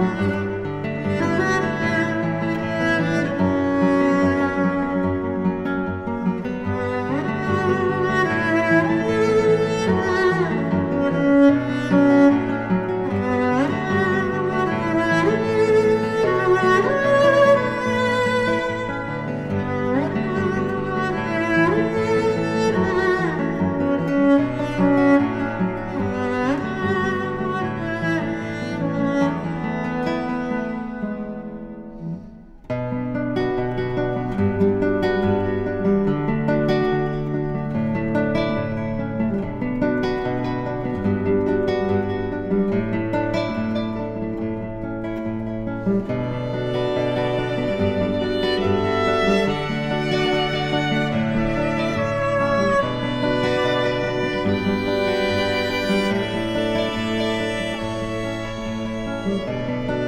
Música Música